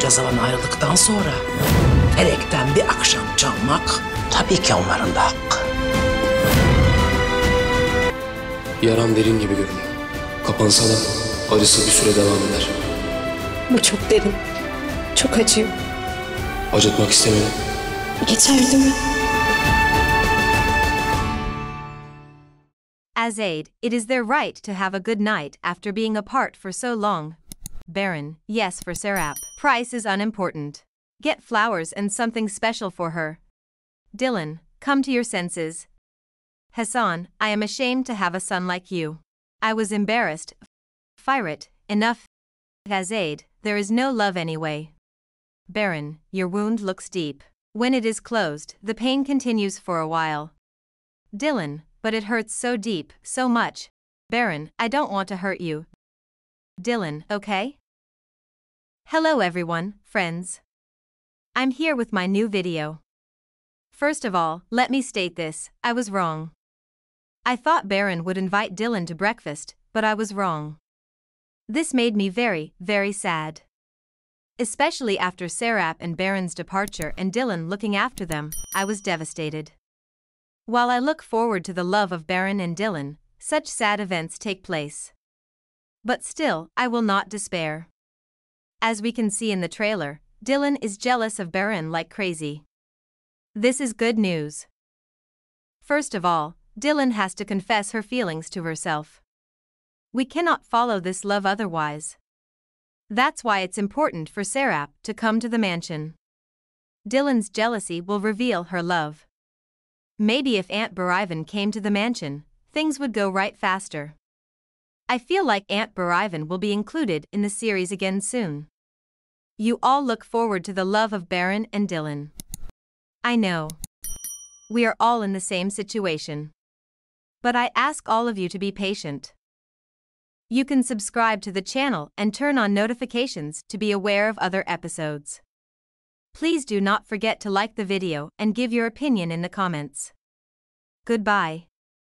bunca zaman ayrıldıktan sonra felekten bir akşam çalmak tabii ki onların da hakkı. Yaram derin gibi görünüyor. Kapansa da acısı bir süre devam eder. Bu çok derin. Çok acıyor. Acıtmak istemedim. Geçer değil mi? As aid, it is their right to have a good night after being apart for so long. Baran, yes for Serap. Price is unimportant. Get flowers and something special for her. Dilan, come to your senses. Hassan, I am ashamed to have a son like you. I was embarrassed. Fire it, enough. As aid, there is no love anyway. Baran, your wound looks deep. When it is closed, the pain continues for a while. Dilan, but it hurts so deep, so much. Baron, I don't want to hurt you. Dilan, okay? Hello everyone, friends. I'm here with my new video. First of all, let me state this I was wrong. I thought Baran would invite Dilan to breakfast, but I was wrong. This made me very, very sad. Especially after Serap and Baran's departure and Dilan looking after them, I was devastated. While I look forward to the love of Baran and Dilan, such sad events take place. But still, I will not despair. As we can see in the trailer, Dilan is jealous of Baran like crazy. This is good news. First of all, Dilan has to confess her feelings to herself. We cannot follow this love otherwise. That's why it's important for Serap to come to the mansion. Dilan's jealousy will reveal her love. Maybe if Aunt Barivan came to the mansion, things would go right faster. I feel like Aunt Barivan will be included in the series again soon. You all look forward to the love of Baran and Dilan. I know. We are all in the same situation. But I ask all of you to be patient. You can subscribe to the channel and turn on notifications to be aware of other episodes. Please do not forget to like the video and give your opinion in the comments. Goodbye.